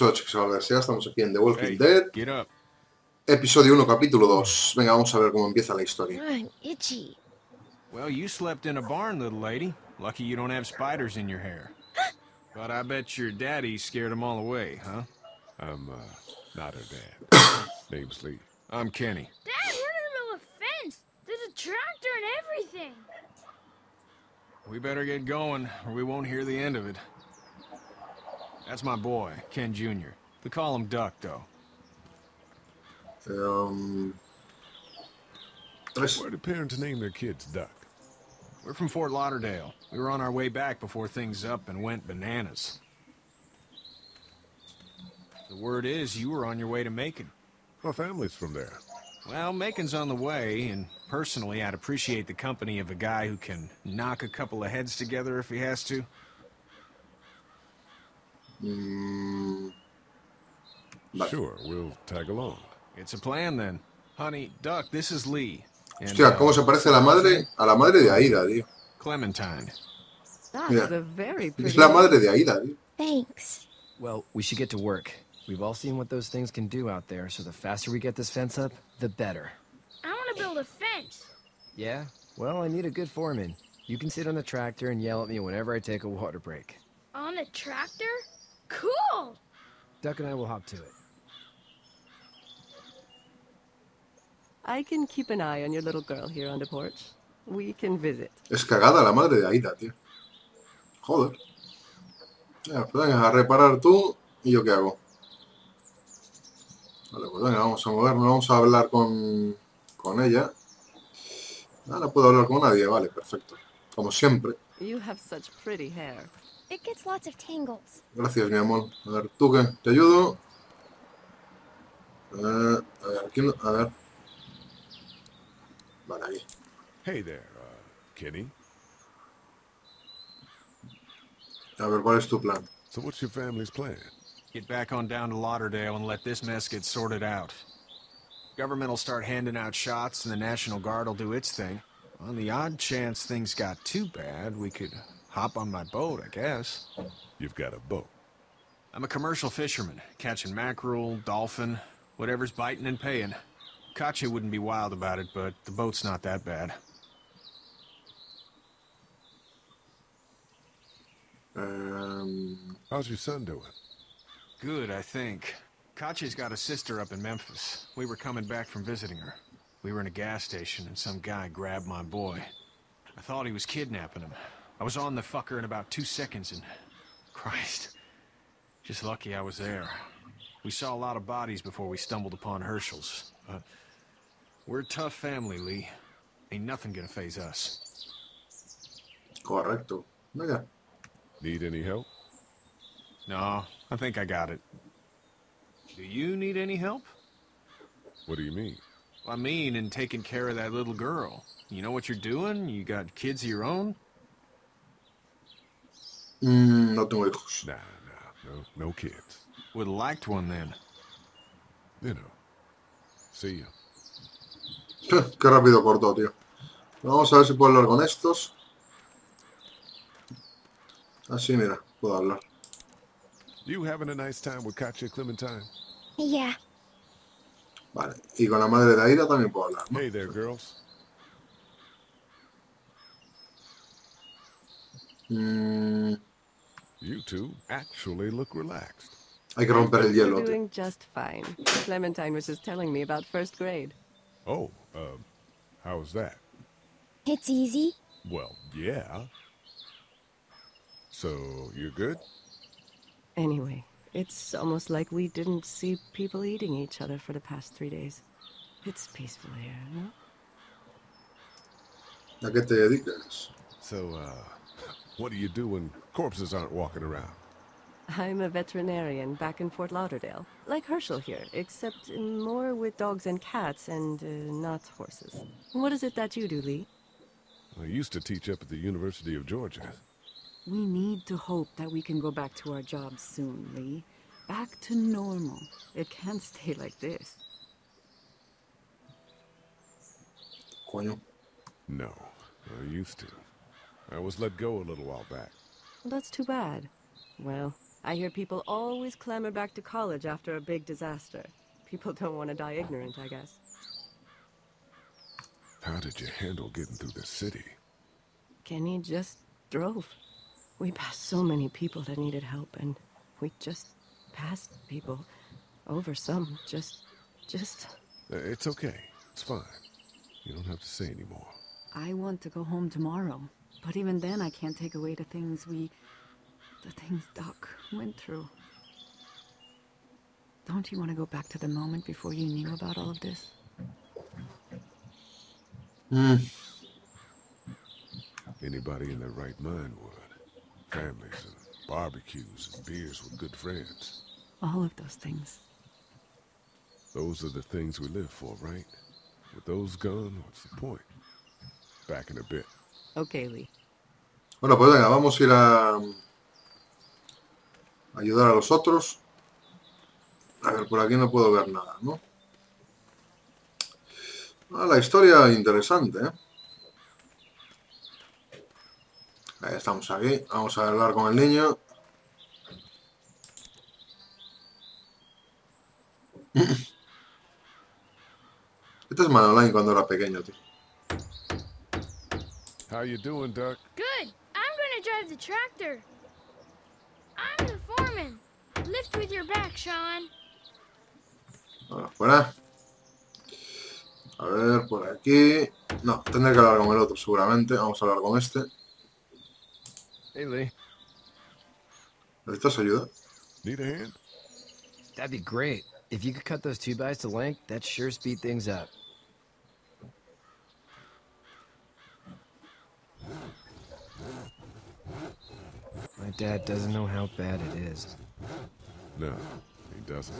Hola chicos, hola chicos, hola, ya estamos aquí en The Walking Hey, Dead, get up. episodio 1, capítulo 2. Venga, vamos a ver cómo empieza la historia. I'm itchy. Well, you slept in a barn, little lady. Lucky you don't have spiders in your hair. But I bet your daddy scared them all away, huh? I'm uh, not her dad. Name's Lee. I'm Kenny. Dad, we're in the middle of a fence. There's a tractor and everything. We better get going, or we won't hear the end of it. That's my boy, Ken Jr. We call him Duck, though. Um, tres. Why do parents name their kids Duck? We're from Fort Lauderdale. We were on our way back before things up and went bananas. The word is you were on your way to Macon. My family's from there. Well, Macon's on the way, and personally, I'd appreciate the company of a guy who can knock a couple of heads together if he has to. Mm, Vale. Sure, we'll tag along. It's a plan then. Honey, Duck, this is Lee. And, hostia, uh, cómo se parece a la madre, a la madre de Aida, tío. Clementine. That Yeah. is a very pretty. Es la madre de Aida, tío. Thanks. Well, we should get to work. We've all seen what those things can do out there, so the faster we get this fence up, the better. I want to build a fence. Yeah? Well, I need a good foreman. You can sit on the tractor and yell at me whenever I take a water break. On a tractor? Cool! Duck and I will hop to it. I can keep an eye on your little girl here on the porch. We can visit. Es cagada la madre de Aida, tío. Joder. Ya, pues venga, a reparar tú y yo qué hago. Vale, pues venga, vamos a movernos, vamos a hablar con, con ella. Ah, no puedo hablar con nadie, vale, perfecto. Como siempre. You have such pretty hair. It gets lots of tangles. Gracias, mi amor. A ver, ¿tú qué? ¿Te ayudo? Eh, a ver, aquí no- A ver. Vale, aquí. Hey there, uh, Kenny. A ver, ¿cuál es tu plan? So what's your family's plan? Get back on down to Lauderdale and let this mess get sorted out. Government will start handing out shots and the National Guard will do its thing. On the odd chance things got too bad, we could hop on my boat, I guess. You've got a boat. I'm a commercial fisherman, catching mackerel, dolphin, whatever's biting and paying. Katjaa wouldn't be wild about it, but the boat's not that bad. Um, How's your son doing? Good, I think. Katjaa's got a sister up in Memphis. We were coming back from visiting her. We were in a gas station and some guy grabbed my boy. I thought he was kidnapping him. I was on the fucker in about two seconds and... Christ. Just lucky I was there. We saw a lot of bodies before we stumbled upon Hershel's. But we're a tough family, Lee. Ain't nothing gonna faze us. correcto. Venga. Need any help? No, I think I got it. Do you need any help? What do you mean? I mean, in taking care of that little girl. You know what you're doing? You got kids of your own? Mm, no tengo hijos. Nah, nah, no, no kids. Would have liked one then. You know. See ya. Qué rápido cortó, tío. Vamos a ver si puedo hablar con estos. Así, mira, puedo hablar. You having a nice time with Katya Clementine? Yeah. Vale. Y con la madre de Aida también puedo hablar. ¿no? Hey there, girls. Mm, You two actually look relaxed. hay que romper el hielo, You're doing just fine. Clementine was just telling me about first grade. Oh, uh, how's that? It's easy. Well, yeah. So, you're good? Anyway, it's almost like we didn't see people eating each other for the past three days. It's peaceful here, no? ¿A qué te dedicas? So, uh, what do you do when corpses aren't walking around? I'm a veterinarian back in Fort Lauderdale, like Hershel here, except more with dogs and cats and uh, not horses. What is it that you do, Lee? I used to teach up at the University of Georgia. We need to hope that we can go back to our jobs soon, Lee. Back to normal. It can't stay like this. Coño. No, I used to. I was let go a little while back. That's too bad. Well, I hear people always clamor back to college after a big disaster. People don't want to die ignorant, I guess. How did you handle getting through the city? Kenny just drove. We passed so many people that needed help, and we just passed people. Over some, just, just. Uh, It's okay. It's fine. You don't have to say anymore. I want to go home tomorrow. But even then, I can't take away the things we. the things Duck went through. Don't you want to go back to the moment before you knew about all of this? Hmm. Anybody in their right mind would. Families and barbecues and beers with good friends. All of those things. Those are the things we live for, right? With those gone, what's the point? Back in a bit. Okay, Lee. Bueno, pues venga, vamos a ir a ayudar a los otros. A ver, por aquí no puedo ver nada, ¿no? Ah, la historia interesante, ¿eh? Ahí estamos aquí. Vamos a hablar con el niño. Este es Manolín cuando era pequeño, tío. How you doing, Duck? Good. I'm gonna drive the tractor. I'm the foreman. Lift with your back, Shawn. Bueno, fuera. A ver, por aquí. No, tendré que hablar con el otro seguramente. Vamos a hablar con este. Hey, Lee. ¿Necesitas ayuda? Need a hand? That'd be great. If you could cut those two bys to length, that'd sure speed things up. My dad doesn't know how bad it is. No, he doesn't.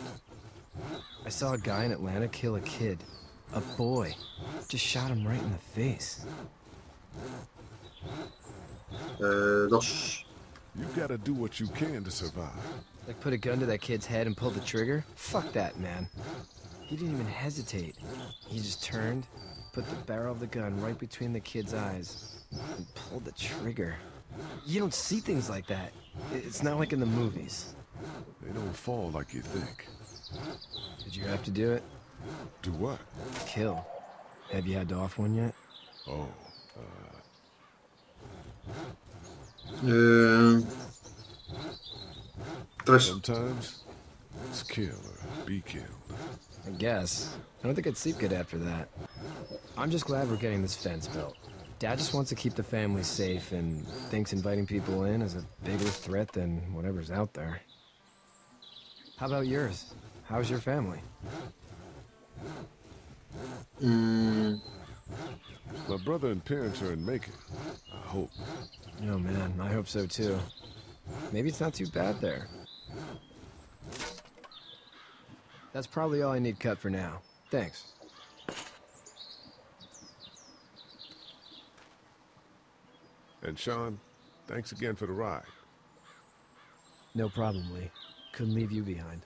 I saw a guy in Atlanta kill a kid. A boy. Just shot him right in the face. Eh, dos. Uh, You gotta do what you can to survive. Like put a gun to that kid's head and pull the trigger? Fuck that, man. He didn't even hesitate. He just turned, put the barrel of the gun right between the kid's eyes, and pulled the trigger. You don't see things like that. It's not like in the movies. They don't fall like you think. Did you have to do it? Do what? Kill. Have you had to off one yet? Oh, Eh, tres. sometimes it's kill or be killed. I guess. I don't think I'd sleep good after that. I'm just glad we're getting this fence built. Dad just wants to keep the family safe and thinks inviting people in is a bigger threat than whatever's out there. How about yours? How's your family? Mm, My brother and parents are in Macon. I hope. Oh man, I hope so too. Maybe it's not too bad there. That's probably all I need cut for now. Thanks. And Shawn, thanks again for the ride. No problem, Lee. Couldn't leave you behind.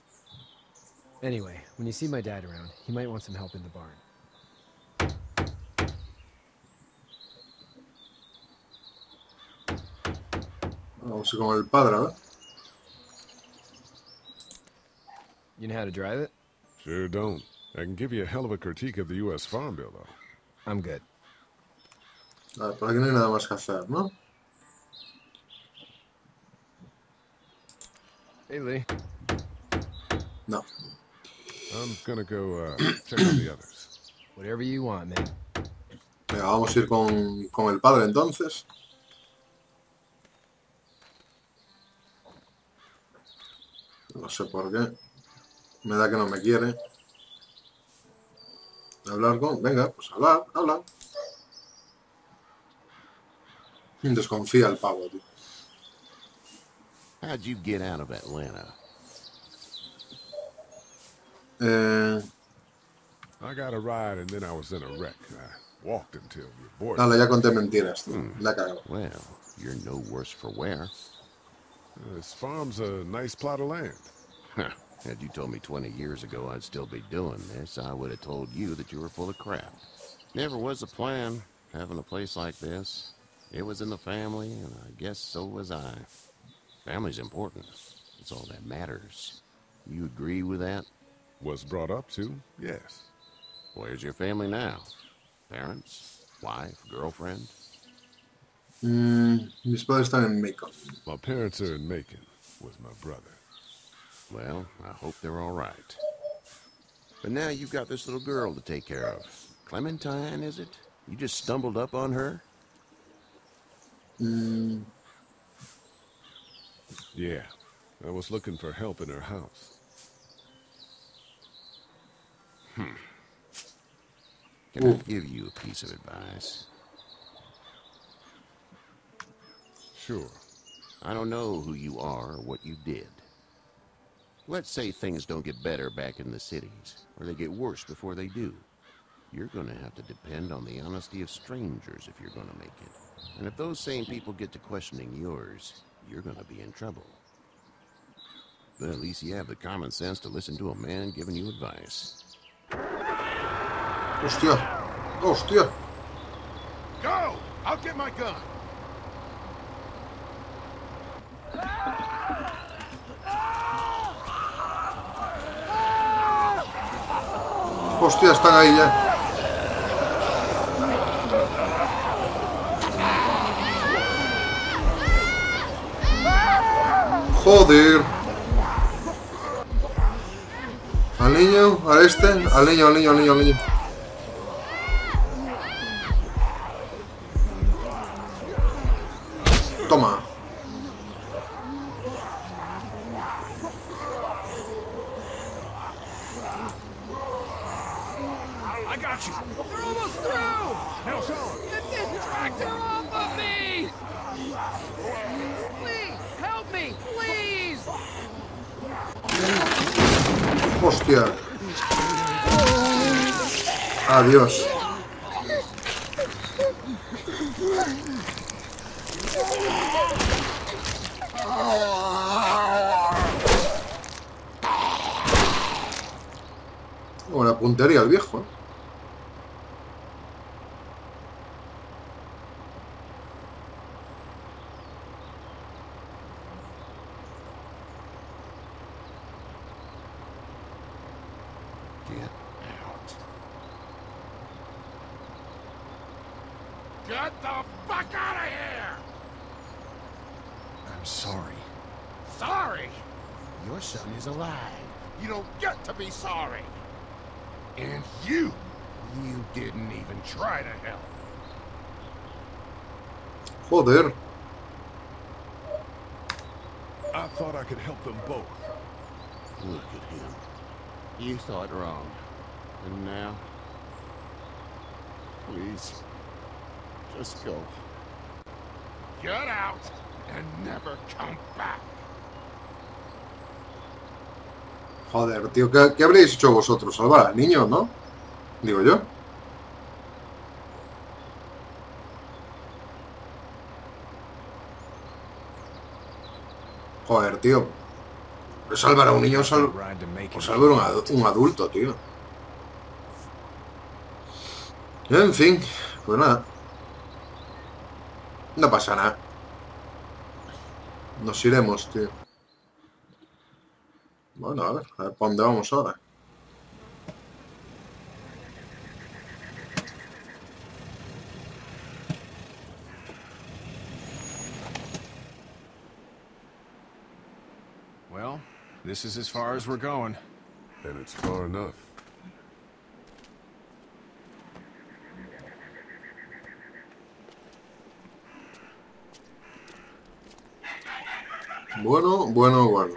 Anyway, when you see my dad around, he might want some help in the barn. vamos a ir con el padre, a. You know how to drive it? Sure don't. I can give you a hell of a critique of the U.S. Farm Bill, though. I'm good. A ver, por aquí no hay nada más que hacer, ¿no? Hey, Lee. No. I'm gonna go uh, check on the others. Whatever you want, man. Venga, vamos a ir con, con el padre entonces. No sé por qué. Me da que no me quiere. Hablar con... Venga, pues hablar, habla. Desconfía el pavo, tío. How'd you get out of Atlanta? Eh, I got a ride and then I was in a wreck. I walked until your boy. dale, ya conté mentiras, tío. La cagado. Well, you're no worse for wear. This farm's a nice plot of land. Had you told me 20 years ago I'd still be doing this, I would have told you that you were full of crap. Never was a plan, having a place like this. It was in the family, and I guess so was I. Family's important. That's all that matters. You agree with that? Was brought up to, yes. Where's your family now? Parents? Wife? Girlfriend? Mm, mis padres están en Macon. My parents are in Macon with my brother. Well, I hope they're all right. But now you've got this little girl to take care of. Clementine, is it? You just stumbled up on her? Mm, Yeah, I was looking for help in her house. Can I give you a piece of advice? Sure. I don't know who you are or what you did. Let's say things don't get better back in the cities, or they get worse before they do. You're gonna have to depend on the honesty of strangers if you're gonna make it. And if those same people get to questioning yours, you're gonna be in trouble. But at least you have the common sense to listen to a man giving you advice. hostia. Hostia. Go! I'll get my gun. Hostia, están ahí ya. Joder. Al niño, al este, al niño, al niño, al niño, al niño. You, you didn't even try to help. Joder. I thought I could help them both. Look at him. You thought wrong. And now? Please. Just go. Get out and never come back. Joder, tío, ¿qué, qué habréis hecho vosotros? Salvar al niño, ¿no? Digo yo. Joder, tío. Salvar a un niño sal- o salvar a un, adu- un adulto, tío. En fin, pues nada. No pasa nada. Nos iremos, tío. Bueno, a ver, a ver para dónde vamos ahora. This is as far as we're going. And it's far enough. Bueno, bueno, bueno.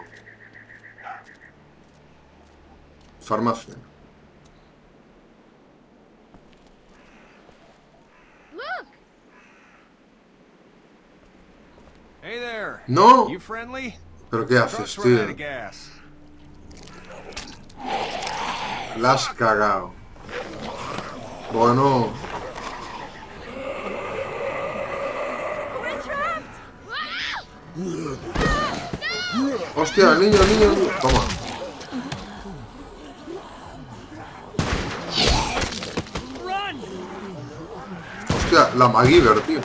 Farmacia. Look! Hey there. No, You friendly? Pero ¿qué haces, Truck's run out tío? of gas. La has cagado. Bueno, We're trapped! Ah! hostia, el niño, el niño, el niño. Toma. Hostia, la MacGyver, tío.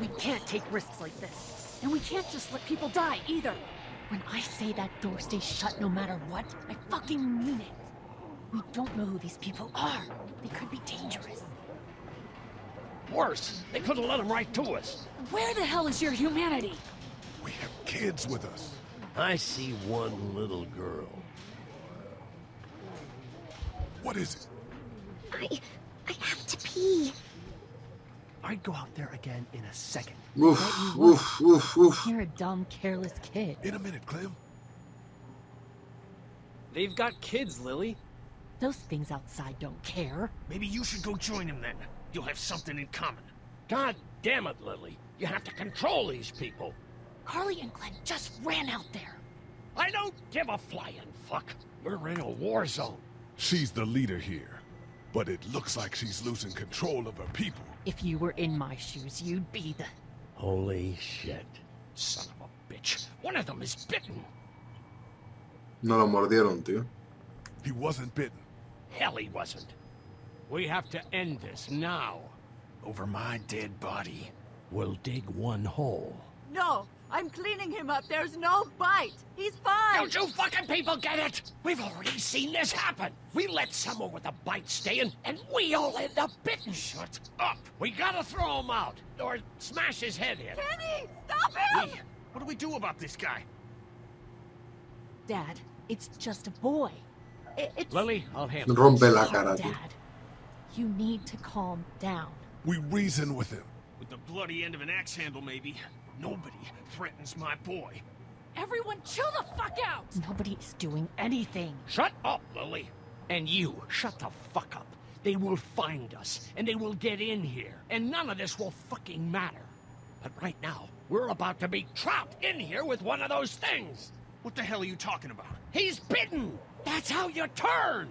We can't take risks like this. And we can't just let people die, either. When I say that door stays shut no matter what, I fucking mean it. We don't know who these people are. They could be dangerous. Worse, they could have let them right to us. Where the hell is your humanity? We have kids with us. I see one little girl. What is it? I... I have to pee. I'd go out there again in a second. Oof, oof, oof, oof. You're a dumb, careless kid. In a minute, Clem. They've got kids, Lilly. Those things outside don't care. Maybe you should go join them then. You'll have something in common. God damn it, Lilly. You have to control these people. Carley and Glenn just ran out there. I don't give a flying fuck. We're in a war zone. She's the leader here. But it looks like she's losing control of her people. If you were in my shoes, you'd be the... Holy shit. Son of a bitch. One of them is bitten. No lo mordieron, tío. He wasn't bitten. Hell he wasn't. We have to end this now. Over my dead body. We'll dig one hole. No, I'm cleaning him up. There's no bite. He's fine. Don't you fucking people get it? We've already seen this happen. We let someone with a bite stay in, and we all end up bitten. Shut up. We gotta throw him out, or smash his head in. Kenny, stop him! Hey, what do we do about this guy? Dad, it's just a boy. I- It's... Lilly, I'll handle Rompe this. la oh, cara. Dad, you need to calm down. We reason with him. With the bloody end of an axe handle, maybe. Nobody threatens my boy. Everyone chill the fuck out! Nobody is doing anything. Shut up, Lilly. And you, shut the fuck up. They will find us, and they will get in here, and none of this will fucking matter. But right now, we're about to be trapped in here with one of those things. What the hell are you talking about? He's bitten! That's how you turn!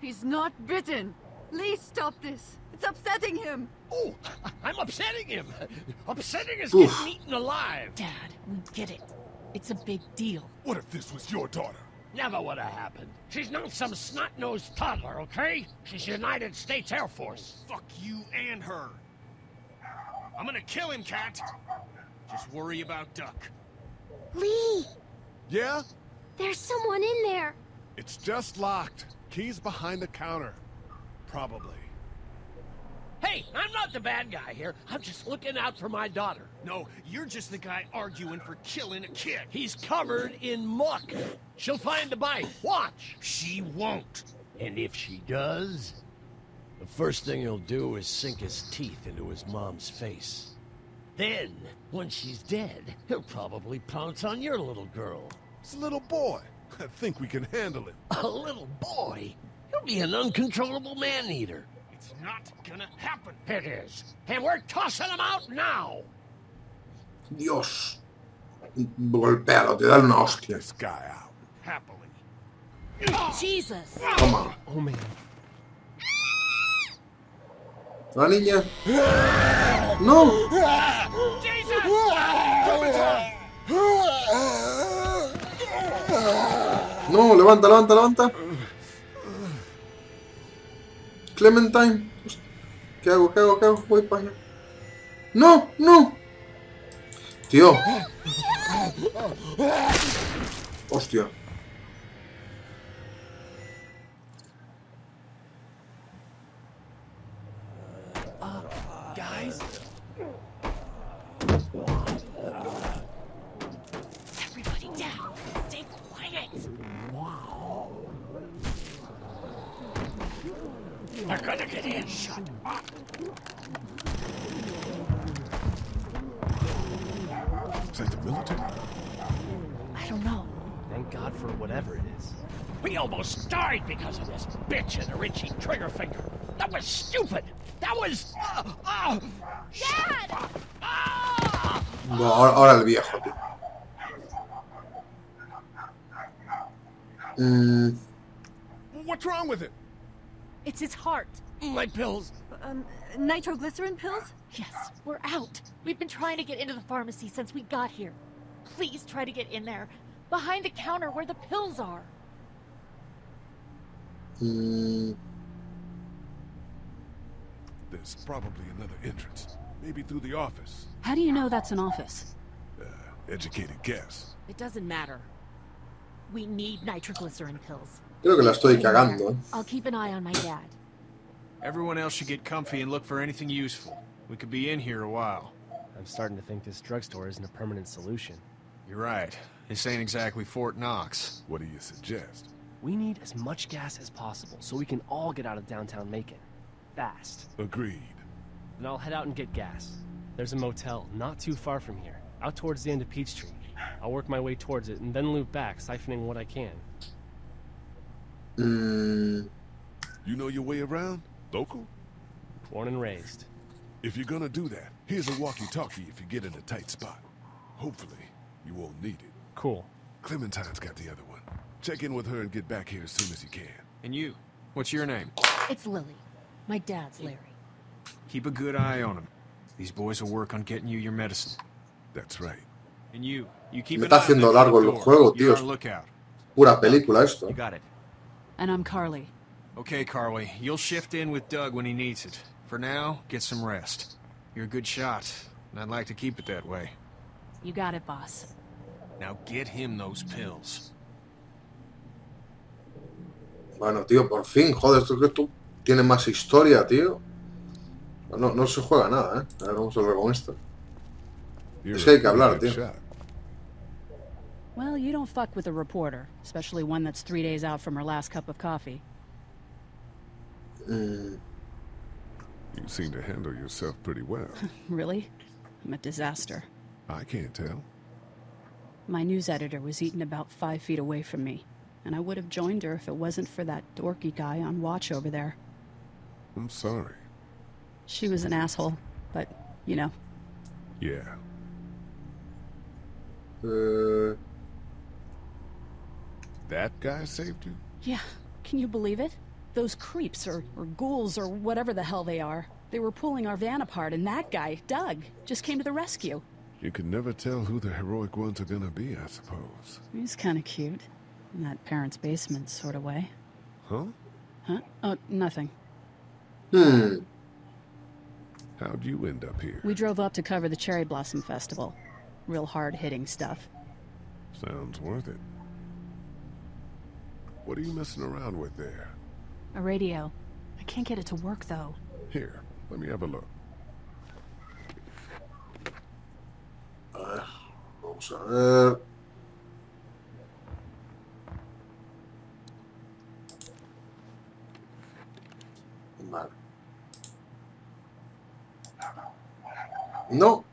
He's not bitten. Lee, stop this. It's upsetting him. Oh, I'm upsetting him. Upsetting is Oof. getting eaten alive. Dad, we get it. It's a big deal. What if this was your daughter? Never would have happened. She's not some snot-nosed toddler, okay? She's United States Air Force. Fuck you and her. I'm gonna kill him, Kat. Just worry about Duck. Lee, Yeah? there's someone in there. It's just locked. Key's behind the counter. Probably. Hey, I'm not the bad guy here. I'm just looking out for my daughter. No, you're just the guy arguing for killing a kid. He's covered in muck. She'll find the bite. Watch. She won't. And if she does, the first thing he'll do is sink his teeth into his mom's face. Then, once she's dead, he'll probably pounce on your little girl. It's a little boy. I think we can handle it. A little boy? He'll be an uncontrollable man-eater. It's not gonna happen. It is. And we're tossing him out now. Dios. Golpéalo, te dale una hostia. This guy out. Happily. Jesus! Toma. Oh man. La niña. No. No, levanta, levanta, levanta. Clementine. ¿Qué hago? ¿Qué hago? ¿Qué hago? Voy para allá. No, no. Tío. Hostia. They're gonna get in. Shut up. Is that the military? I don't know. Thank God for whatever it is. We almost died because of this bitch and her itchy trigger finger. That was stupid. That was. Uh, uh, Dad! ah! No, ahora, ahora el viejo, tío. Mm, What's wrong with it? It's his heart. My pills. Um, nitroglycerin pills? Yes, we're out. We've been trying to get into the pharmacy since we got here. Please try to get in there. Behind the counter where the pills are. mm, There's probably another entrance. Maybe through the office. How do you know that's an office? Educated guess. It doesn't matter. We need nitroglycerin pills. Creo que la estoy cagando, ¿eh? I'll keep an eye on my dad. Everyone else should get comfy and look for anything useful. We could be in here a while. I'm starting to think this drugstore isn't a permanent solution. You're right. This ain't exactly Fort Knox. What do you suggest? We need as much gas as possible so we can all get out of downtown Macon. Fast. Agreed. Then I'll head out and get gas. There's a motel not too far from here, out towards the end of Peachtree. I'll work my way towards it and then loop back, siphoning what I can. Mm, You know your way around? Local? Born and raised. If you're gonna do that, here's a walkie-talkie if you get in a tight spot. Hopefully, you won't need it. Cool. Clementine's got the other one. Check in with her and get back here as soon as you can. And you? What's your name? It's Lilly. My dad's Larry. Keep a good eye on him. These boys will work on getting you your medicine. That's right. And you, you keep Me an está eye on haciendo largo el door. juego, You're tío. on lookout. Pura película esto. You got it. And I'm Carley. Okay, Carley. You'll shift in with Doug when he needs it. For now, get some rest. You're a good shot, and I'd like to keep it that way. You got it, boss. Now get him those pills. Bueno, tío, por fin, joder, esto que esto tiene más historia, tío. No, no se juega nada, ¿eh? A ver, vamos a ver con esto. Es que hay que hablar, tío. Good shot. Well, you don't fuck with a reporter, especially one that's three days out from her last cup of coffee. Mm, You seem to handle yourself pretty well. Really? I'm a disaster. I can't tell. My news editor was eaten about five feet away from me, and I would have joined her if it wasn't for that dorky guy on watch over there. I'm sorry. She was an asshole, but, you know, Yeah. eh, That guy saved you? Yeah, can you believe it? Those creeps, or, or ghouls, or whatever the hell they are. They were pulling our van apart, and that guy, Doug, just came to the rescue. You can never tell who the heroic ones are gonna be, I suppose. He's kind of cute. In that parents' basement sort of way. Huh? Huh? Oh, nothing. hmm. How'd you end up here? We drove up to cover the Cherry Blossom Festival. Real hard-hitting stuff. Sounds worth it. What are you messing around with there? A radio. I can't get it to work, though. Here, let me have a look. A ver, vamos a ver. Vale. No,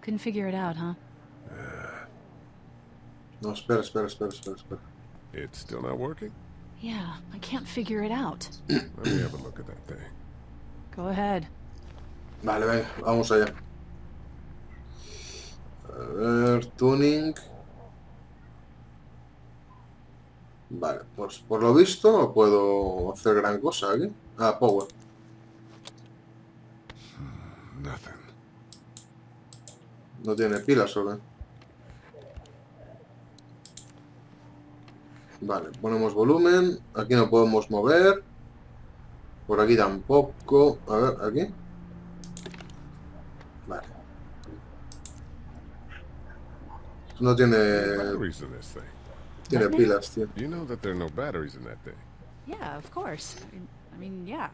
Couldn't figure it out, huh? Eh. no, espera, espera, espera, espera, espera. It's still not working? Yeah, I can't figure it out. Let me have a look at that thing. Go ahead. Vale, venga, vamos allá. A ver, tuning. Vale, pues por lo visto no puedo hacer gran cosa aquí. Ah, power. Nothing. No tiene pilas o qué. Vale, ponemos volumen. Aquí no podemos mover. Por aquí tampoco. A ver, aquí. Vale. No tiene, tiene pilas, tío. You know that there are no batteries in that thing. Yeah, of course. I mean, yeah.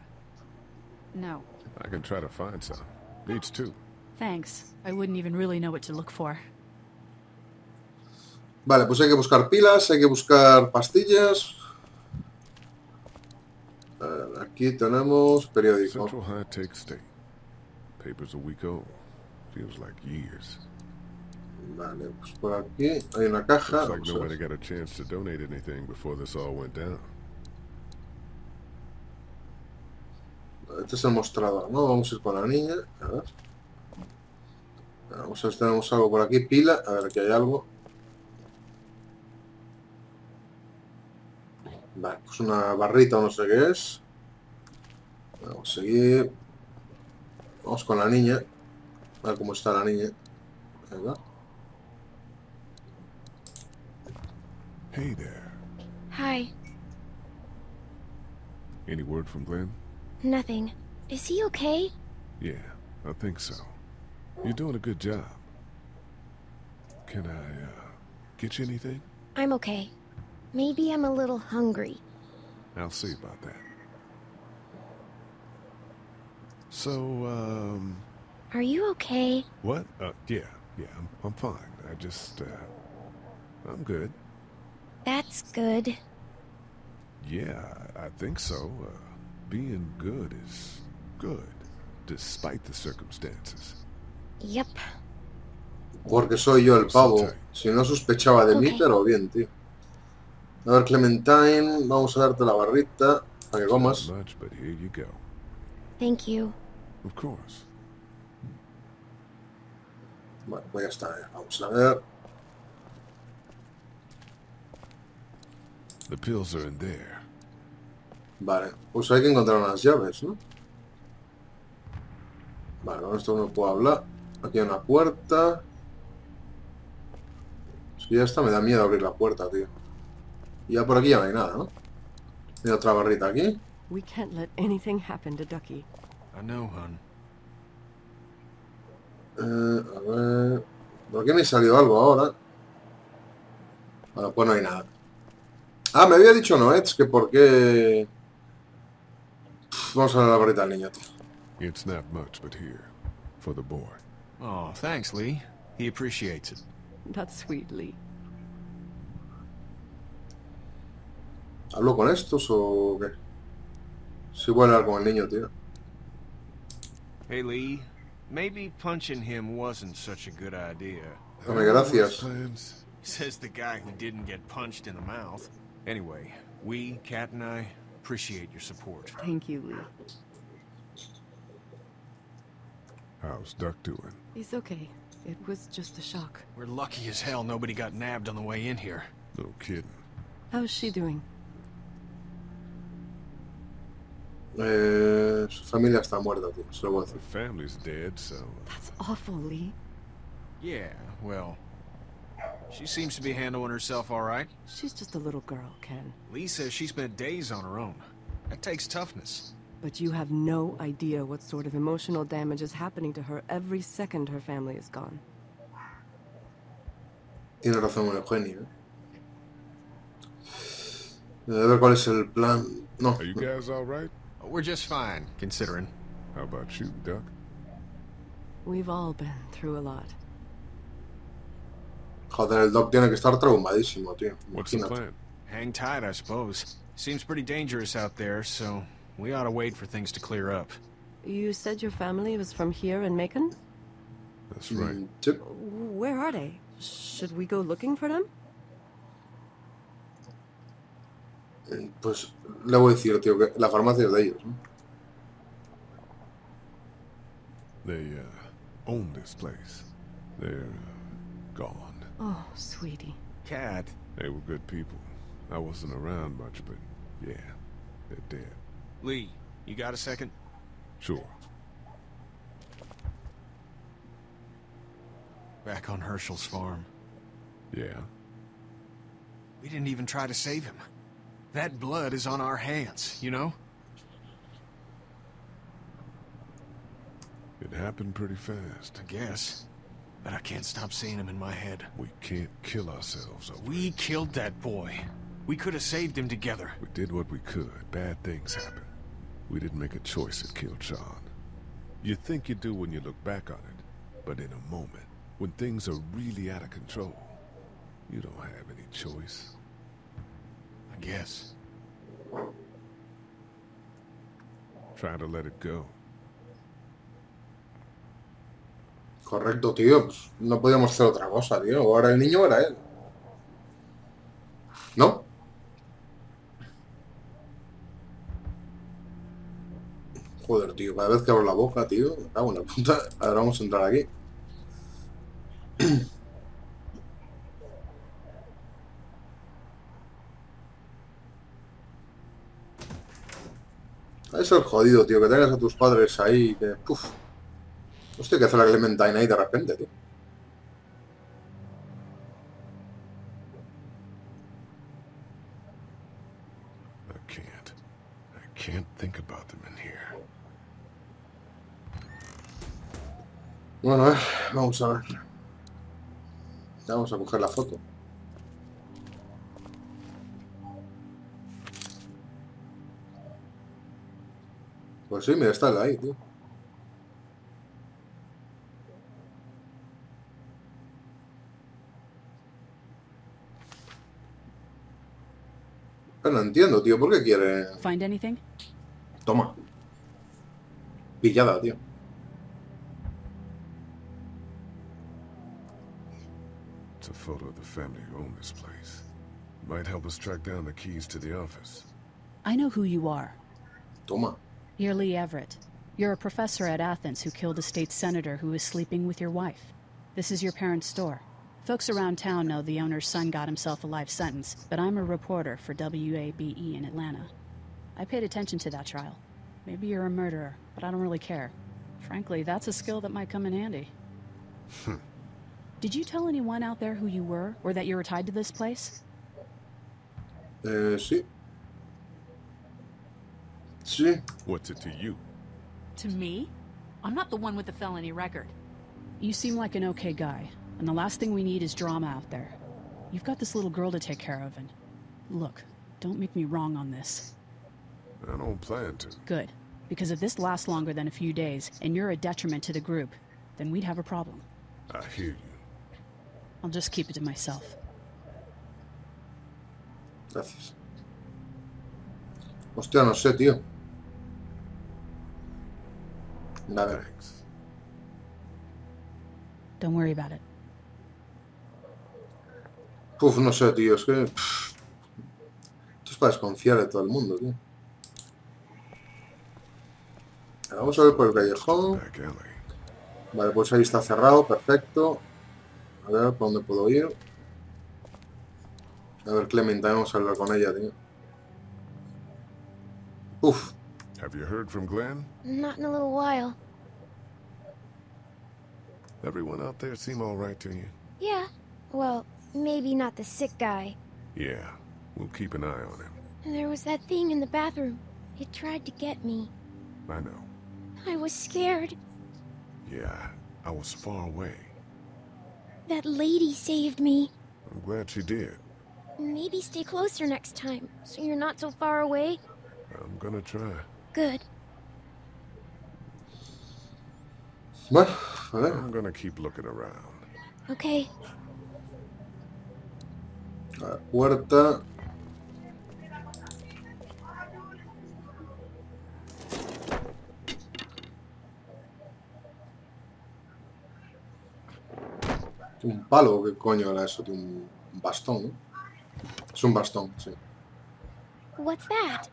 No, I can try to find some. Needs two. thanks. I wouldn't even really know what to look for. Vale, pues hay que buscar pilas, hay que buscar pastillas. Ver, aquí tenemos periódico. Central High Tech State. Paper's a week old. Feels like years. Vale, pues por aquí hay una caja. Looks like nobody got a chance to donate anything before this all went down. Este es el mostrador, ¿no? Vamos a ir con la niña. A ver. Vamos a ver si tenemos algo por aquí. Pila. A ver, aquí hay algo. Vale, pues una barrita o no sé qué es. Vamos a seguir. Vamos con la niña. A ver cómo está la niña. Ahí va. Hey there. Hi. Any word from Glenn? Nothing. Is he okay? Yeah, I think so. You're doing a good job. Can I, uh, get you anything? I'm okay. Maybe I'm a little hungry. I'll see about that. So, um, Are you okay? what? Uh, yeah, yeah, I'm, I'm fine. I just, uh, I'm good. That's good. Yeah, I think so. Uh, being good is good, despite the circumstances. Yep. Porque soy yo el pavo. Si no sospechaba de mí, pero bien, tío. A ver, Clementine, vamos a darte la barrita para que comas. Not much, but here you go. Thank you. Of course. Bueno, pues ya está. eh. Vamos a ver. The pills are in there. Vale, pues hay que encontrar unas llaves, ¿no? Vale, con esto no puedo hablar. Aquí hay una puerta. Si ya está, me da miedo abrir la puerta, tío. Y ya por aquí ya no hay nada, ¿no? Hay otra barrita aquí. We can't let anything happen to Ducky. I know, hun. Eh, a ver... ¿Por qué me ha salido algo ahora? Bueno, pues no hay nada. Ah, me había dicho Noetz que por qué... Pff, Vamos a ver la barrita del niño, tío. It's not much, but here. For the boy. Oh, thanks, Lee. He appreciates it. That's sweet, Lee. ¿Hablo con estos o qué? Sí voy a hablar con el niño, tío. Hey, Lee. Maybe punching him wasn't such a good idea. Hombre, gracias. Says the guy who didn't get punched in the mouth. Anyway, we, Kat and I, appreciate your support. Thank you, Lee. How's Duck doing? He's okay. It was just a shock. We're lucky as hell nobody got nabbed on the way in here. No kidding. How's she doing? Eh, su familia está muerta, tío. Se lo voy a The decir. family's dead, so That's awful, Lee. Yeah, well, she seems to be handling herself all right. She's just a little girl, Ken. Lee says she spent days on her own. That takes toughness. But you have no idea what sort of emotional damage is happening to her every second her family is gone. Tiene razón Eugenio. A ver cuál es el plan. No. are you guys all right? We're just fine, considering. How about you, Duck? We've all been through a lot. Joder, el Doc tiene que estar traumadísimo, tío. What's the plan? Hang tight, I suppose. Seems pretty dangerous out there, so we ought to wait for things to clear up. You said your family was from here in Macon? That's right. Mm. Where are they? Should we go looking for them? Pues le voy a decir, tío, que la farmacia es de ellos. ¿no? They, uh, own this place. They're, uh, gone. Oh, sweetie. Kat, They were good people. I wasn't around much, but yeah, they're dead. Lee, you got a second? Sure. Back on Hershel's farm. Yeah. We didn't even try to save him. That blood is on our hands, you know? It happened pretty fast. I guess. But I can't stop seeing him in my head. We can't kill ourselves We killed that boy. We could have saved him together. We did what we could. Bad things happen. We didn't make a choice that killed Shawn. You think you do when you look back on it, but in a moment, when things are really out of control, you don't have any choice. Guess. Try to let it go. Correcto, tío. Pues no podíamos hacer otra cosa, tío. O era el niño o era él. ¿No? Joder, tío. Cada vez que abro la boca, tío. Me cago en la puta. Ahora vamos a entrar aquí. Es el jodido, tío, que tengas a tus padres ahí, que... Uf. Hostia, que hace la Clementine ahí de repente, tío. I can't. I can't think about them in here. Bueno, vamos a ver. Vamos a coger la foto. Pues sí, mira, está el ahí, tío. Pero no entiendo, tío, ¿por qué quiere...? Find anything? Toma. Pillada, tío. It's a photo of the family who own this place. Might help us track down the keys to the office. I know who you are. Toma. You're Lee Everett. You're a professor at Athens who killed a state senator who was sleeping with your wife. This is your parents' store. Folks around town know the owner's son got himself a life sentence, but I'm a reporter for WABE in Atlanta. I paid attention to that trial. Maybe you're a murderer, but I don't really care. Frankly, that's a skill that might come in handy. Did you tell anyone out there who you were, or that you were tied to this place? Eh, sí. Sí. What's it to you? To me? I'm not the one with the felony record. You seem like an okay guy, and the last thing we need is drama out there. You've got this little girl to take care of, and look, don't make me wrong on this. I don't plan to. Good, because if this lasts longer than a few days, and you're a detriment to the group, then we'd have a problem. I hear you. I'll just keep it to myself. Gracias. Hostia, no sé, tío. A ver. Thanks. Don't worry about it. Uf, no sé, tío. Es que... pff, Esto es para desconfiar de todo el mundo, tío. Vamos a ver por el callejón. Vale, pues ahí está cerrado, perfecto. A ver, ¿por dónde puedo ir? A ver, Clementine, vamos a hablar con ella, tío. Uf, Have you heard from Glenn? Not in a little while. Everyone out there seem all right to you? Yeah. Well, maybe not the sick guy. Yeah. We'll keep an eye on him. There was that thing in the bathroom. It tried to get me. I know. I was scared. Yeah. I was far away. That lady saved me. I'm glad she did. Maybe stay closer next time, so you're not so far away. I'm gonna try. Good. bueno, a. I'm gonna keep looking around. Okay. A ver, puerta. Un palo, ¿qué coño era eso? Tío? Un un bastón, ¿no? Es un bastón, sí. What's that?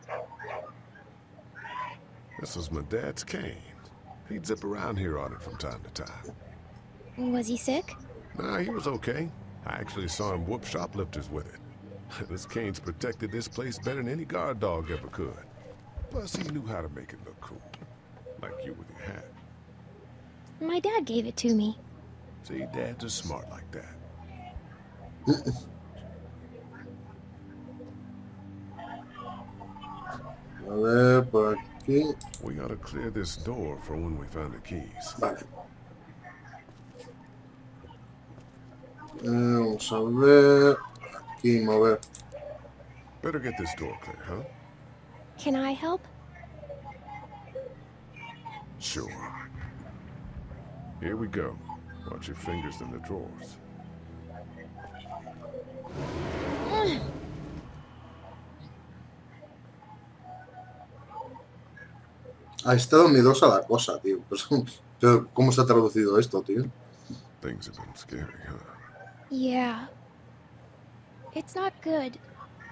This was my dad's cane. He'd zip around here on it from time to time. Was he sick? Nah, he was okay. I actually saw him whoop shoplifters with it. this cane's protected this place better than any guard dog ever could. Plus, he knew how to make it look cool. Like you with your hat. My dad gave it to me. See, dads are smart like that. A ver, uh, por. We gotta clear this door for when we find the keys. Vale. Eh, vamos a ver. Aquí, mover. Better get this door clear, huh? Can I help? Sure. Here we go. Watch your fingers in the drawers. Ha estado miedosa la cosa, tío. Pero, ¿Cómo se ha traducido esto, tío? Things have been scary, huh? Yeah. It's not good.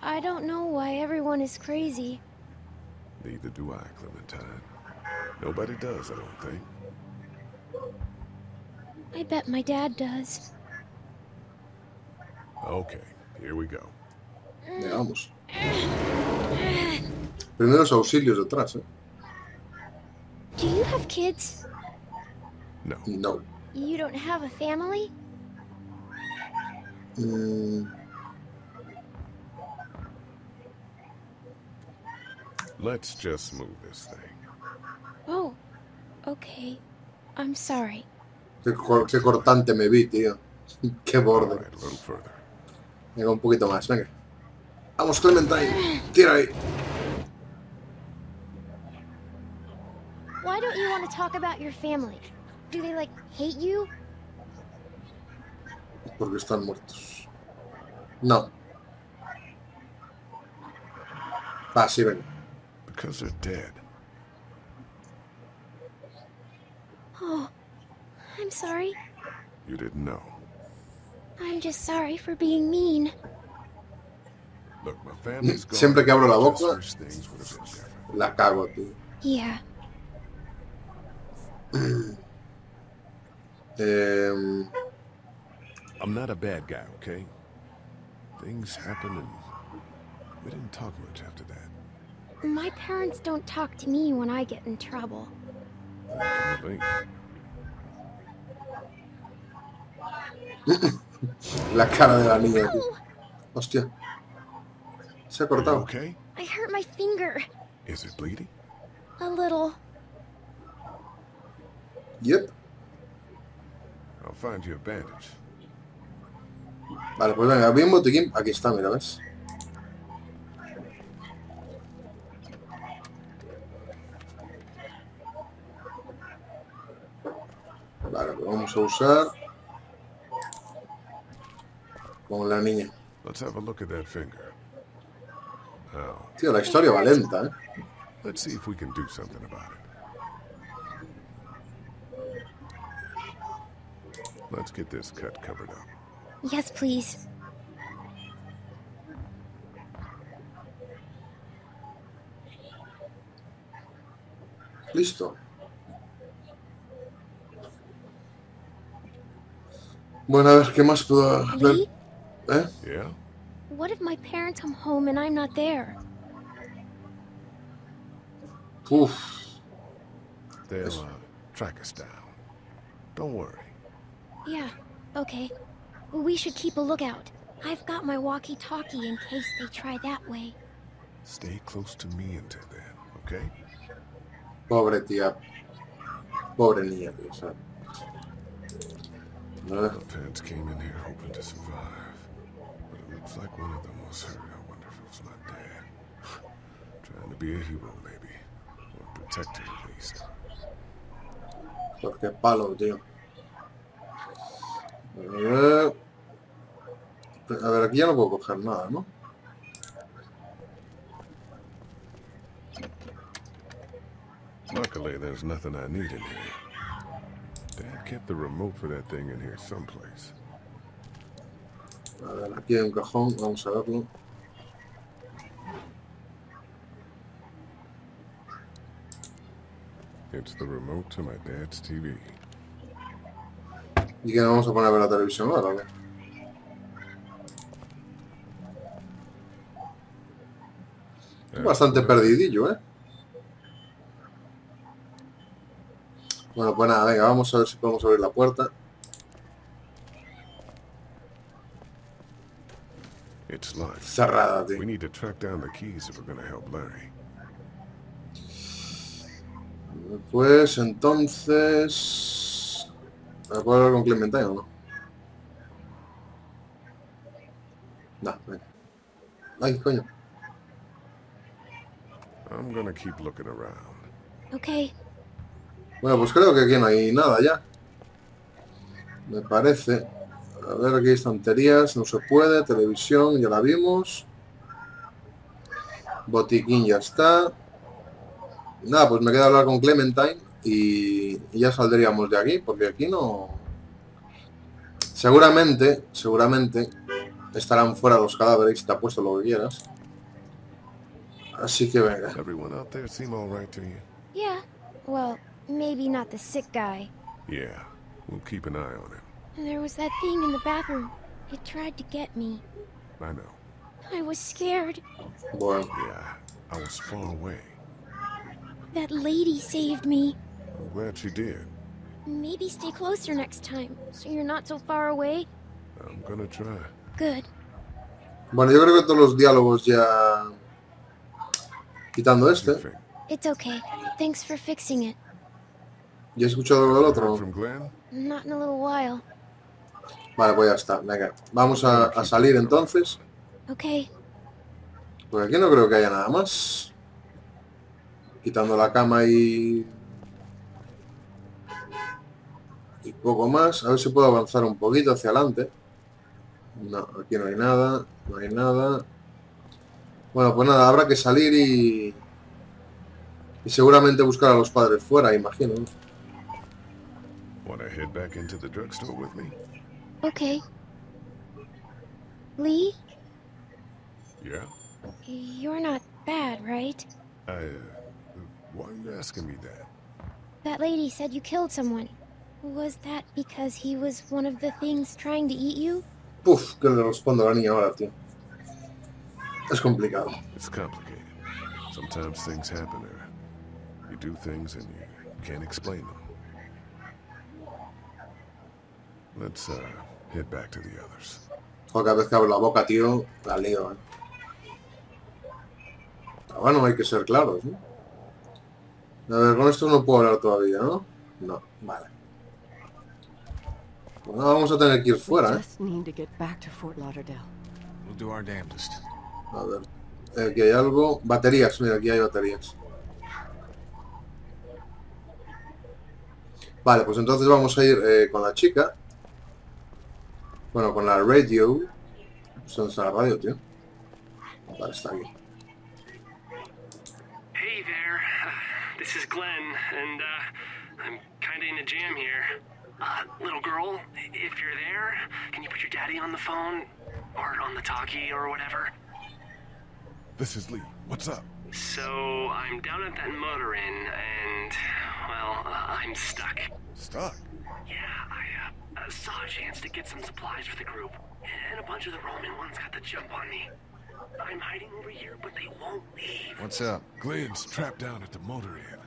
I don't know why everyone is crazy. Neither do I, Clementine. Nobody does, I don't think. I bet my dad does. Okay, here we go. Veamos. Primeros auxilios detrás, ¿eh? Do you have kids? No. No. You don't have a family? Mm, Let's just move this thing. Oh, okay. I'm sorry. Qué, qué cortante me vi, tío. Qué borde. right, a little further. Venga, un poquito más, venga. Vamos, Clementine. Tira ahí. Want to talk about your family? Do they, like, hate you? Porque están muertos. No. Ah, sí, venga. Because they're dead. Oh, I'm sorry. You didn't know. I'm just sorry for being mean. Look, my family's gone. Siempre que abro la boca- things would have been. La cago, tío. Yeah. Em, um, I'm not a bad guy, okay? Things happen and we didn't talk much after that. My parents don't talk to me when I get in trouble. La cara de la niña, tío. Hostia. Se ha cortado. okay? I hurt my finger. Is it bleeding? A little. Yep. I'll find you a bandage. Vale, pues venga, bien botiquín. Aquí está, mira, ¿ves? Vale, pues vamos a usar con la niña. Let's have a look at that finger. Now, Tío, la historia va lenta, ¿eh? let's see if we can do something about it. Let's get this cut covered up. Yes, please. Listo. Bueno, a ver, ¿qué más puedo ver? Lee, ¿Eh? Yeah? what if my parents come home and I'm not there? Uf, They'll uh, track us down. Don't worry. Yeah, okay. Well, we should keep a lookout. I've got my walkie-talkie in case they try that way. Stay close to me until then, okay? pobre tía. Pobre niña, tío. o sea. A parents came in here hoping to survive. But it looks like one of them was hurt. I wonder if it was my dad. Trying to be a hero, maybe. Or a protector, at least. Joder, qué palo, tío. A ver. A ver, aquí ya no puedo coger nada, ¿no? Luckily, there's nothing I need in here. Dad kept the remote for that thing in here someplace. A ver, aquí hay un cajón, vamos a verlo. It's the remote to my dad's TV. Y que nos vamos a poner a ver la televisión ahora, ¿no? Bastante perdidillo, ¿eh? Bueno, pues nada, venga, vamos a ver si podemos abrir la puerta. It's locked. Cerrada, tío. We need to track down the keys if we're gonna help Larry. Pues entonces... ¿Me puedo hablar con Clementine o no? No, venga. Ay, coño. I'm gonna keep looking around. Okay, Bueno, pues creo que aquí no hay nada ya. Me parece. A ver, aquí hay estanterías, no se puede. Televisión, ya la vimos. Botiquín ya está. Nada, pues me queda hablar con Clementine y, y ya saldríamos de aquí, porque aquí no... Seguramente, seguramente estarán fuera los cadáveres, te apuesto lo que quieras. Así que venga. Everyone out there seem all right to you? yeah. Well, maybe not the sick guy. Yeah, we'll keep an eye on him. There was that thing in the bathroom. It tried to get me. I know. I was scared. Bueno, Yeah, I was far away. That lady saved me. I'm glad she did. Maybe stay closer next time, so you're not so far away. I'm gonna try. Good. bueno, yo creo que todos los diálogos ya... Quitando este. It's okay. Thanks for fixing it. ¿Ya he escuchado lo del otro? Not in a little while. Vale, pues ya está. Venga, vamos a, a salir entonces. Okay. Por aquí no creo que haya nada más. Quitando la cama y... Y poco más. A ver si puedo avanzar un poquito hacia adelante. No, aquí no hay nada. No hay nada. Bueno, pues nada, habrá que salir y... Y seguramente buscar a los padres fuera, imagino. Wanna head back into the drugstore with me? Okay. Lee, Yeah? you're not bad, right? I, uh, why are you asking me that? That lady said you killed someone. Was that because he was one of the things trying to eat you? Puf, que le respondo a la niña ahora, tío. Es complicado. It's complicated. Sometimes things happen or you do things and you can't explain them. Let's, uh, head back to the others. Joder, cada vez que abro la boca, tío, la lío, ¿eh? Bueno, hay que ser claros, ¿no? A ver, con esto no puedo hablar todavía, ¿no? No, vale. Bueno, vamos a tener que ir fuera, ¿eh? just need to get back to Fort Lauderdale. We'll do our damnedest. A ver, eh, aquí hay algo. Baterías, mira, aquí hay baterías. Vale, pues entonces vamos a ir eh, con la chica. Bueno, con la radio. ¿Dónde está la radio, tío? Vale, está aquí. Hey there, uh, this is Glenn, and uh, I'm kinda in a jam here. Uh, little girl, if you're there, can you put your daddy on the phone? Or on the talkie or whatever? This is Lee. What's up? So, I'm down at that motor inn, and, well, uh, I'm stuck. Stuck? Yeah, I uh, uh, saw a chance to get some supplies for the group, and a bunch of the Roman ones got the jump on me. I'm hiding over here, but they won't leave. What's up? Glenn's trapped down at the motor inn.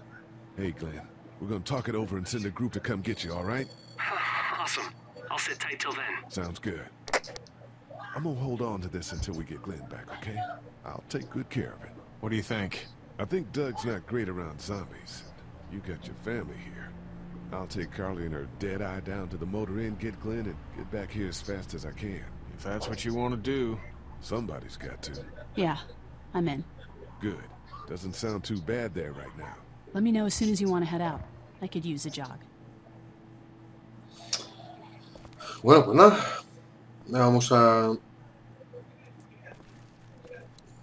Hey, Glenn. We're gonna talk it over and send a group to come get you, all right? awesome. I'll sit tight till then. Sounds good. I'm gonna hold on to this until we get Glenn back, okay? I'll take good care of it. What do you think? I think Doug's not great around zombies. You got your family here. I'll take Carley and her dead eye down to the motor inn, get Glenn, and get back here as fast as I can. If that's what you want to do. Somebody's got to. Yeah, I'm in. Good. Doesn't sound too bad there right now. Let me know as soon as you want to head out. I could use a jog. Bueno, pues nada. Vamos a...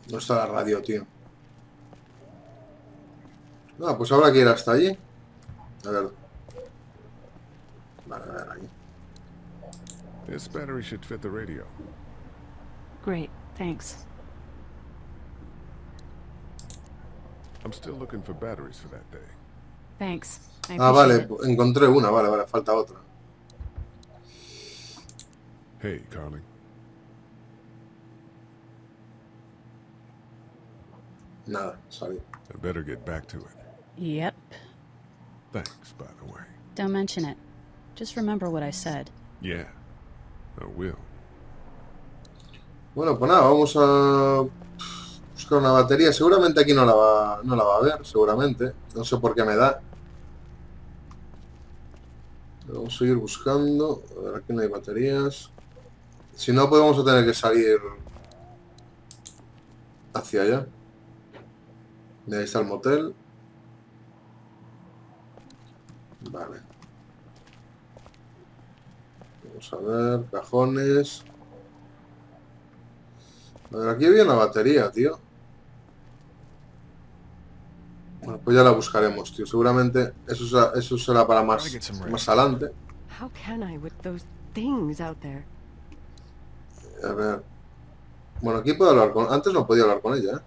No está la radio, tío. No, pues habrá que ir hasta allí. A ver. Vale, a ver, aquí. This battery should fit the radio. Great, thanks. I'm still looking for batteries for that thing. Thanks. I Ah, vale, it. encontré una, vale, vale, falta otra. Hey, Carley. Nada, sorry. I better get back to it. Yep. Thanks, by the way. Don't mention it. Just remember what I said. Yeah, I will. Bueno, pues nada, vamos a buscar una batería. Seguramente aquí no la va, no la va a ver, seguramente. No sé por qué me da. Vamos a seguir buscando. A ver, aquí no hay baterías. Si no, pues vamos a tener que salir hacia allá. Y ahí está el motel. Vale. Vamos a ver, cajones. A ver, aquí había una batería, tío. Bueno, pues ya la buscaremos, tío. Seguramente eso, será- eso será para más, más adelante. How can I with those things out there? A ver. Bueno, aquí puedo hablar con... Antes no podía hablar con ella, ¿eh?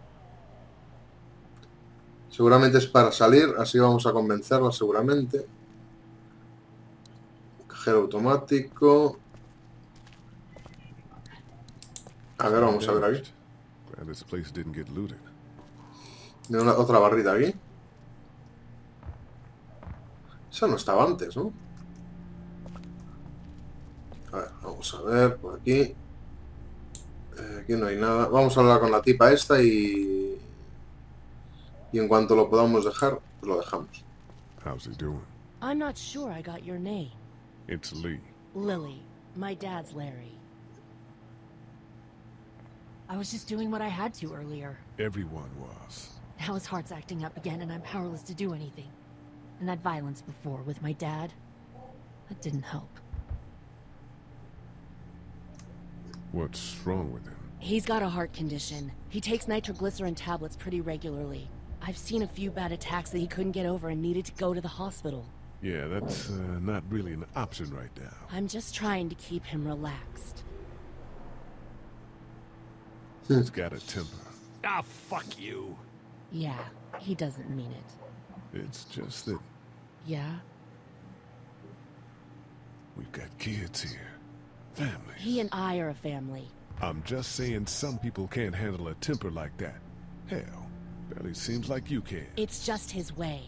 Seguramente es para salir, así vamos a convencerla seguramente. Cajero automático. A ver, vamos a ver aquí. Glad this place didn't get looted. Mira una, otra barrita aquí. Esa no estaba antes, ¿no? A ver, vamos a ver por aquí. Eh, aquí no hay nada. Vamos a hablar con la tipa esta y... Y en cuanto lo podamos dejar, pues lo dejamos. How's he doing? I'm not sure I got your name. It's Lee. Lily. My dad's Larry. I was just doing what I had to earlier. Everyone was. Now his heart's acting up again and I'm powerless to do anything. And that violence before with my dad, that didn't help. What's wrong with him? He's got a heart condition. He takes nitroglycerin tablets pretty regularly. I've seen a few bad attacks that he couldn't get over and needed to go to the hospital. Yeah, that's uh, not really an option right now. I'm just trying to keep him relaxed. He's got a temper. Ah, fuck you. Yeah, he doesn't mean it. It's just that Yeah? we've got kids here. Family. He and I are a family. I'm just saying some people can't handle a temper like that. Hell, barely seems like you can. It's just his way.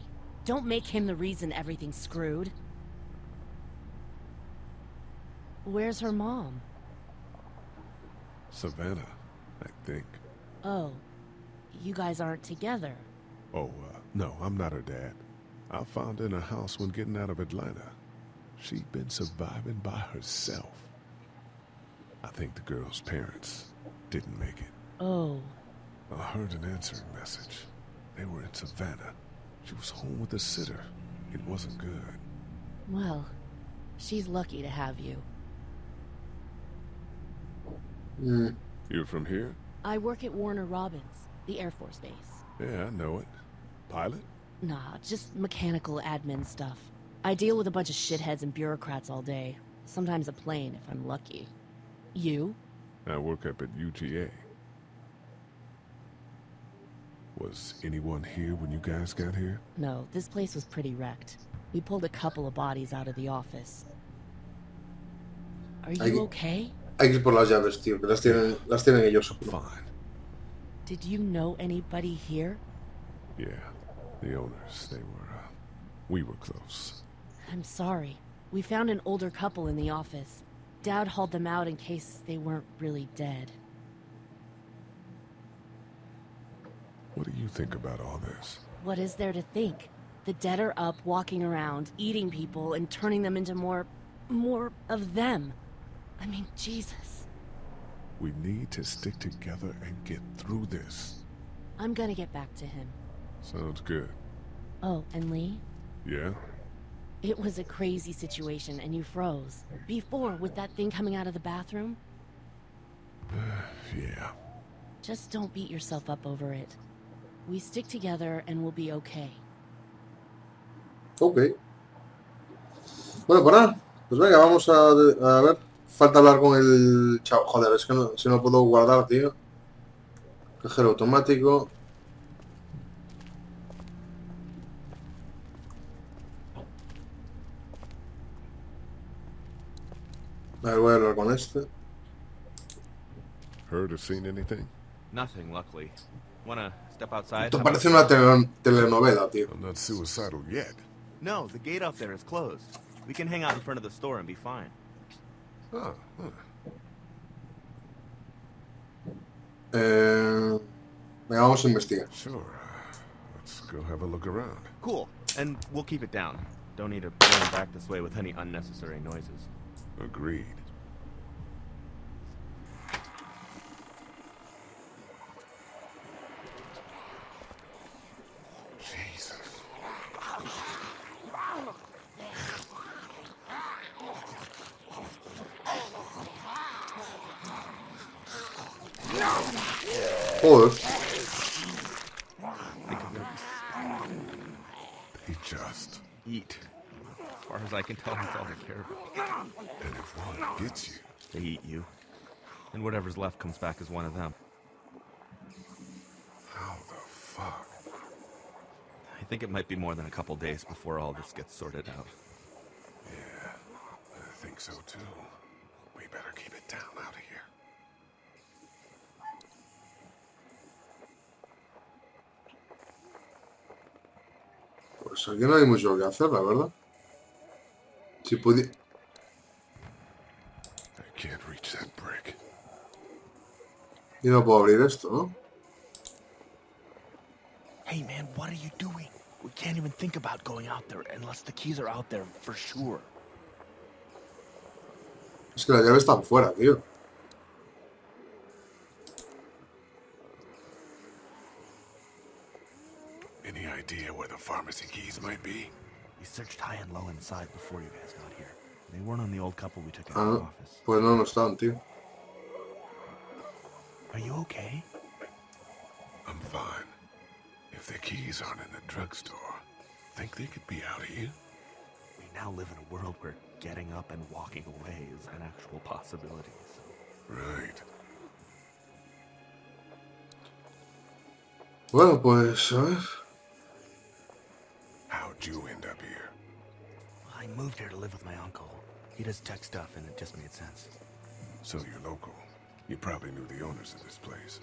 Don't make him the reason everything's screwed. Where's her mom? Savannah, I think. Oh, you guys aren't together. Oh, uh, no, I'm not her dad. I found her in a house when getting out of Atlanta. She'd been surviving by herself. I think the girl's parents didn't make it. Oh, I heard an answering message. They were in Savannah. She was home with a sitter. It wasn't good. well, she's lucky to have you. Hmm. You're from here? I work at Warner Robins, the Air Force Base. Yeah, I know it. Pilot? Nah, just mechanical admin stuff. I deal with a bunch of shitheads and bureaucrats all day. Sometimes a plane, if I'm lucky. You? I work up at UGA. Was anyone here when you guys got here? No, this place was pretty wrecked. We pulled a couple of bodies out of the office. Are you Hay- okay? Hay que ir por las llaves, tío, que las tienen, las tienen ellos. seguro. Did you know anybody here? Yeah, the owners, they were, uh, we were close. I'm sorry. We found an older couple in the office. Dad hauled them out in case they weren't really dead. What do you think about all this? What is there to think? The dead are up, walking around, eating people, and turning them into more... more of them. I mean, Jesus. We need to stick together and get through this. I'm gonna get back to him. Sounds good. Oh, and Lee? Yeah? It was a crazy situation, and you froze. Before, with that thing coming out of the bathroom? Yeah. Just don't beat yourself up over it. We stick together, and we'll be okay. Ok. Bueno, pues nada. Pues venga, vamos a, a ver. Falta hablar con el chavo. Joder, es que no, si no puedo guardar, tío. Cajero automático. A ver, voy a hablar con este. Heard or seen anything? Nothing, luckily. Wanna step outside? Esto How parece about- una tele- telenovela, tío. I'm not suicidal yet. No, the gate out there is closed. We can hang out in front of the store and be fine. Oh, huh. Eh, venga, vamos a investigar. Sure. Let's go have a look around. Cool. And we'll keep it down. Don't need to run back this way with any unnecessary noises. Agreed. Jesus. Joder. They just. Eat. As far as I can tell, that's all they care about. And if one gets you, They eat you. And whatever's left comes back as one of them. how the fuck? I think it might be more than a couple days before all this gets sorted out. Yeah, I think so too. We better keep it down out of here. Pues aquí no hay mucho que hacer, la verdad. Si pudiera... I can't reach that brick. Y no puedo abrir esto, ¿no? Hey man, what are you doing? We can't even think about going out there unless the keys are out there for sure. Es que la llave está fuera, tío. Any idea where the pharmacy keys might be? We searched high and low inside before you guys got here. They weren't on the old couple we took out Ah, of the office. Pues no, no están, tío. Are you okay? I'm fine. If the keys aren't in the drugstore, think they could be out here? We now live in a world where getting up and walking away is an actual possibility. So. Right. Well, pues a. How'd you end up here? I moved here to live with my uncle. He does tech stuff, and it just made sense. So you're local. You probably knew the owners of this place.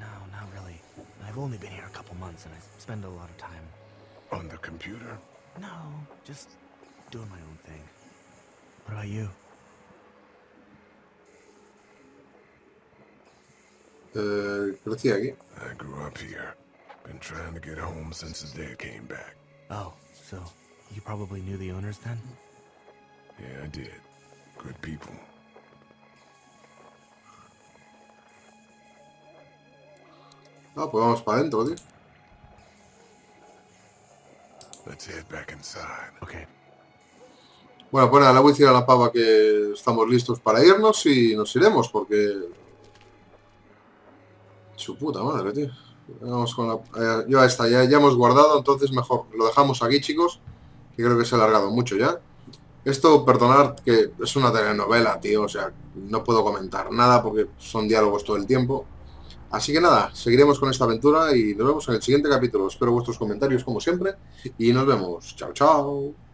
No, not really. I've only been here a couple months, and I spend a lot of time. On the computer? No, just doing my own thing. What about you? Eh, crecí aquí. I grew up here. Been trying to get home since the day I came back. Oh, so you probably knew the owners then? Yeah, I did. Good people. Ah, pues vamos para adentro, tío. Let's head back inside. Okay. Bueno, pues nada, le voy a decir a la pava que estamos listos para irnos y nos iremos porque... Su puta madre, tío. Vamos con la... eh, ya está, ya, ya hemos guardado, entonces mejor lo dejamos aquí, chicos, que creo que se ha alargado mucho ya. Esto, perdonad, que es una telenovela, tío, o sea, no puedo comentar nada porque son diálogos todo el tiempo. Así que nada, seguiremos con esta aventura y nos vemos en el siguiente capítulo. Espero vuestros comentarios como siempre y nos vemos. Chao, chao.